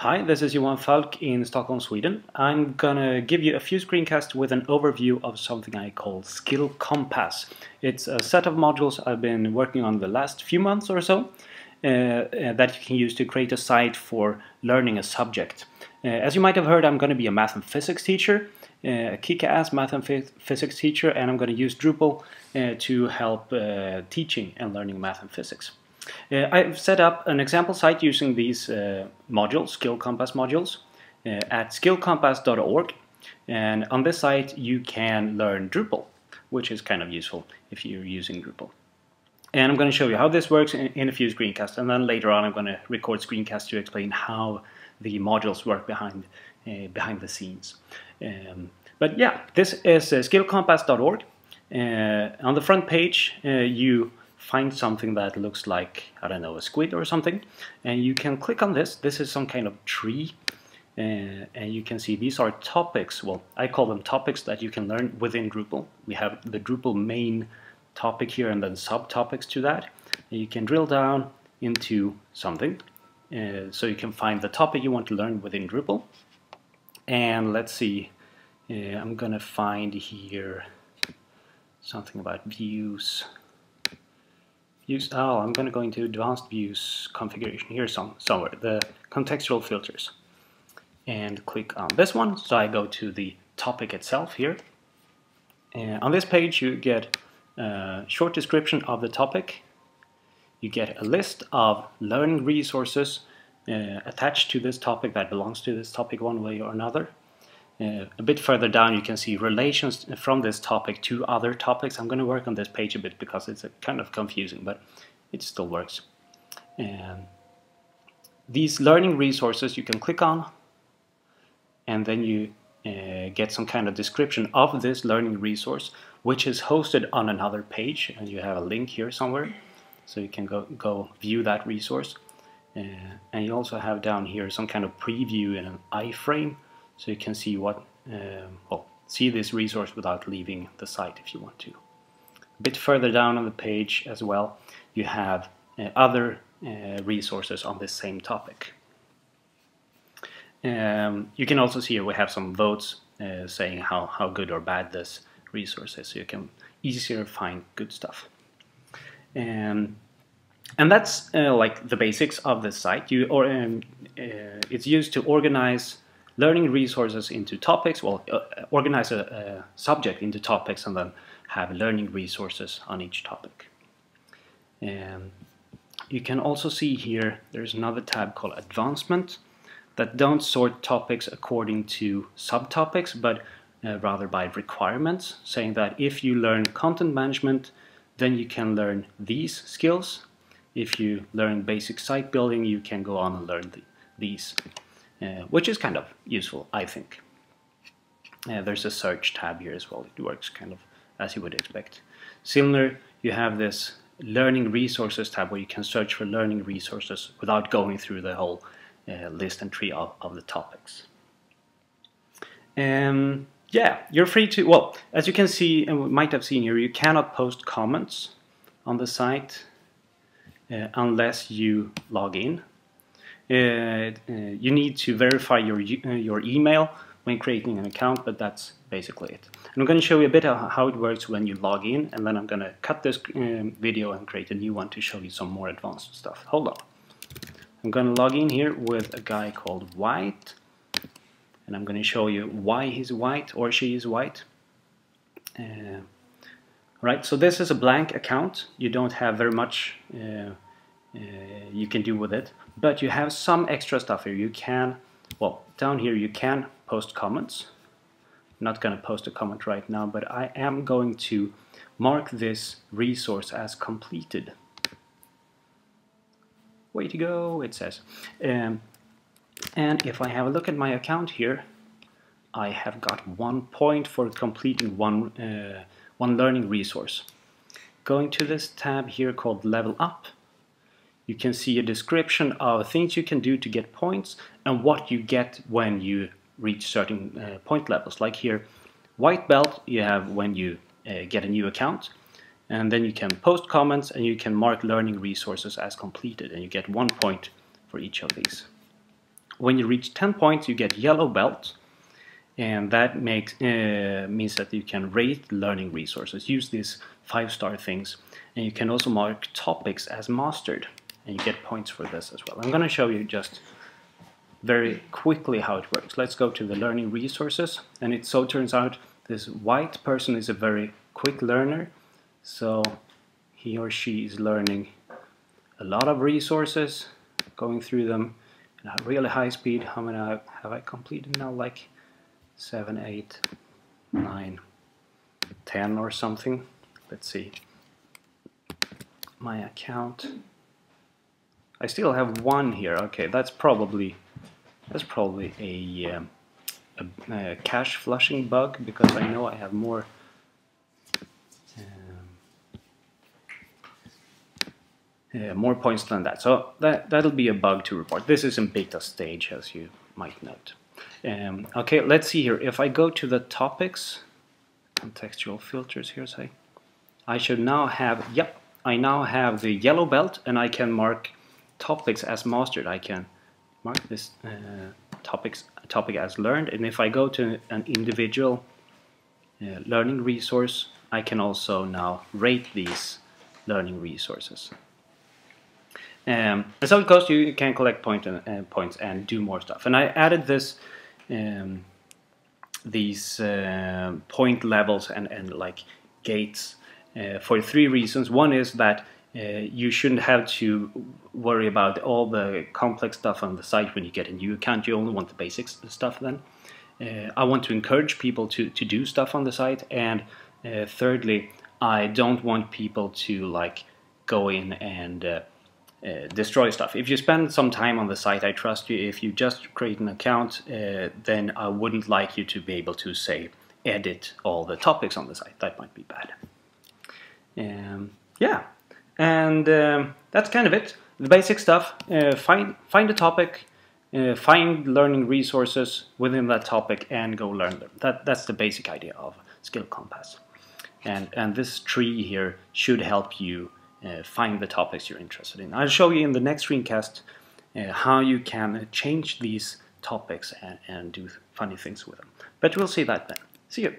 Hi, this is Johan Falk in Stockholm, Sweden. I'm gonna give you a few screencasts with an overview of something I call Skill Compass. It's a set of modules I've been working on the last few months or so uh, uh, that you can use to create a site for learning a subject. Uh, as you might have heard, I'm gonna be a math and physics teacher, uh, a kick-ass math and physics teacher, and I'm gonna use Drupal uh, to help uh, teaching and learning math and physics. Uh, I've set up an example site using these uh, modules, Skill Compass modules, uh, at skillcompass.org. And on this site, you can learn Drupal, which is kind of useful if you're using Drupal. And I'm going to show you how this works in, in a few screencasts, and then later on I'm going to record screencasts to explain how the modules work behind uh, behind the scenes. Um, but yeah, this is uh, skillcompass.org. Uh, on the front page, you find something that looks like, I don't know, a squid or something, and you can click on this. This is some kind of tree, uh, and you can see these are topics. Well, I call them topics that you can learn within Drupal. We have the Drupal main topic here and then subtopics to that. And you can drill down into something, uh, so you can find the topic you want to learn within Drupal. And let's see, uh, I'm gonna find here something about views. Use, oh, I'm going to go into advanced views configuration here some, somewhere, the contextual filters. And click on this one. So I go to the topic itself here. And on this page you get a short description of the topic. You get a list of learning resources uh, attached to this topic that belongs to this topic one way or another. Uh, a bit further down you can see relations from this topic to other topics. I'm going to work on this page a bit because it's kind of confusing, but it still works. And these learning resources you can click on and then you uh, get some kind of description of this learning resource which is hosted on another page and you have a link here somewhere so you can go, go view that resource. Uh, and you also have down here some kind of preview in an iframe so you can see what um, well see this resource without leaving the site if you want to. A bit further down on the page as well you have uh, other uh, resources on this same topic. Um, you can also see here we have some votes uh, saying how, how good or bad this resource is so you can easier find good stuff. Um, and that's uh, like the basics of the site. You or um, uh, it's used to organize learning resources into topics, well, uh, organize a, a, subject into topics and then have learning resources on each topic. And you can also see here there's another tab called Advancement that don't sort topics according to subtopics but uh, rather by requirements, saying that if you learn content management then you can learn these skills. If you learn basic site building you can go on and learn the, these. Uh, which is kind of useful, I think. Uh, there's a search tab here as well. It works kind of as you would expect. Similar, you have this learning resources tab where you can search for learning resources without going through the whole uh, list and tree of, of the topics. Um, yeah, you're free to, well, as you can see and might have seen here, you cannot post comments on the site uh, unless you log in. Uh, uh, you need to verify your, uh, your email when creating an account, but that's basically it. And I'm going to show you a bit of how it works when you log in, and then I'm going to cut this um, video and create a new one to show you some more advanced stuff. Hold on. I'm going to log in here with a guy called White, and I'm going to show you why he's white or she is white. Uh, right, so this is a blank account. You don't have very much uh, uh, you can do with it. But you have some extra stuff here. You can, well, down here you can post comments. I'm not going to post a comment right now, but I am going to mark this resource as completed. Way to go, it says. Um, and if I have a look at my account here, I have got one point for completing one, uh, one learning resource. Going to this tab here called Level Up, you can see a description of things you can do to get points and what you get when you reach certain uh, point levels. Like here, white belt you have when you uh, get a new account and then you can post comments and you can mark learning resources as completed and you get one point for each of these. when you reach 10 points, you get yellow belt, and that makes uh, means that you can rate learning resources. Use these five-star things, and you can also mark topics as mastered, and you get points for this as well. I'm going to show you just very quickly how it works. Let's go to the learning resources, and it so turns out this white person is a very quick learner, so he or she is learning a lot of resources, going through them at really high speed. How many have I completed now? Like seven, eight, nine, ten or something. Let's see. My account. I still have one here. Okay, that's probably that's probably a, um, a, a cache flushing bug because I know I have more uh, more points than that. So that, that'll be a bug to report. This is in beta stage, as you might note. Um, okay, let's see here. If I go to the topics, contextual filters here, say, I should now have, yep, I now have the yellow belt and I can mark topics as mastered. I can mark this uh, topics topic as learned and if I go to an individual uh, learning resource I can also now rate these learning resources. Um, and so it goes, you can collect point and, uh, points and do more stuff. And I added this, um, these uh, point levels and, and like gates uh, for three reasons. One is that you shouldn't have to worry about all the complex stuff on the site when you get a new account. You only want the basic stuff then. Uh, I want to encourage people to, to do stuff on the site. And uh, thirdly, I don't want people to like go in and uh, destroy stuff. If you spend some time on the site, I trust you. If you just create an account, uh, then I wouldn't like you to be able to say edit all the topics on the site. That might be bad. Um, yeah, and um, that's kind of it. The basic stuff. Uh, find find a topic, uh, find learning resources within that topic, and go learn them. That that's the basic idea of Skill Compass. And and this tree here should help you uh, find the topics you're interested in. I'll show you in the next screencast uh, how you can change these topics and, and do funny things with them. But we'll see that then. See you.